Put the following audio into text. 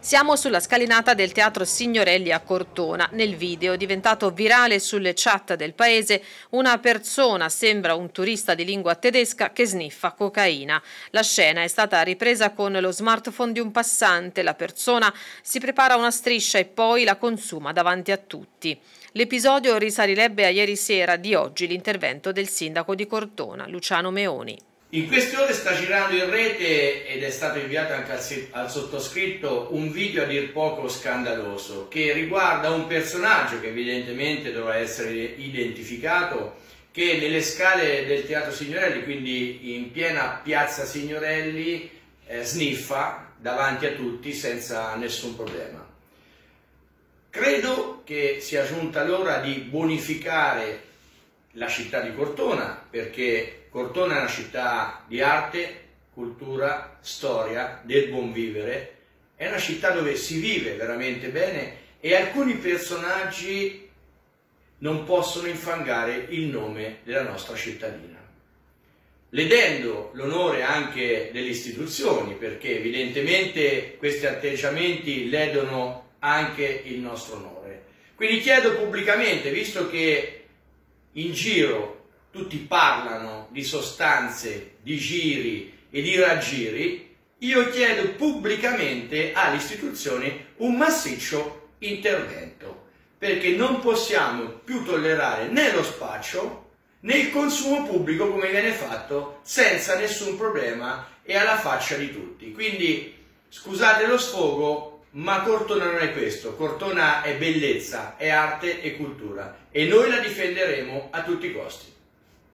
Siamo sulla scalinata del Teatro Signorelli a Cortona. Nel video, diventato virale sulle chat del paese, una persona sembra un turista di lingua tedesca che sniffa cocaina. La scena è stata ripresa con lo smartphone di un passante. La persona si prepara una striscia e poi la consuma davanti a tutti. L'episodio risalirebbe a ieri sera di oggi l'intervento del sindaco di Cortona, Luciano Meoni. In queste ore sta girando in rete ed è stato inviato anche al, al, sottoscritto un video a dir poco scandaloso che riguarda un personaggio che evidentemente dovrà essere identificato che nelle scale del Teatro Signorelli, quindi in piena piazza Signorelli, eh, sniffa davanti a tutti senza nessun problema. Credo che sia giunta l'ora di bonificare la città di Cortona perché Cortona è una città di arte, cultura, storia, del buon vivere, è una città dove si vive veramente bene e alcuni personaggi non possono infangare il nome della nostra cittadina. Ledendo l'onore anche delle istituzioni, perché evidentemente questi atteggiamenti ledono anche il nostro onore. Quindi chiedo pubblicamente, visto che in giro tutti parlano di sostanze, di giri e di raggiri, io chiedo pubblicamente alle istituzioni un massiccio intervento, perché non possiamo più tollerare né lo spaccio né il consumo pubblico come viene fatto senza nessun problema e alla faccia di tutti. Quindi scusate lo sfogo, ma Cortona non è questo, Cortona è bellezza, è arte e cultura e noi la difenderemo a tutti i costi.